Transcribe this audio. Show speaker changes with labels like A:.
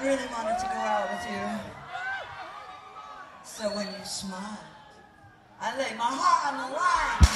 A: I really wanted to go out with you. So when you smiled, I laid my heart on the line.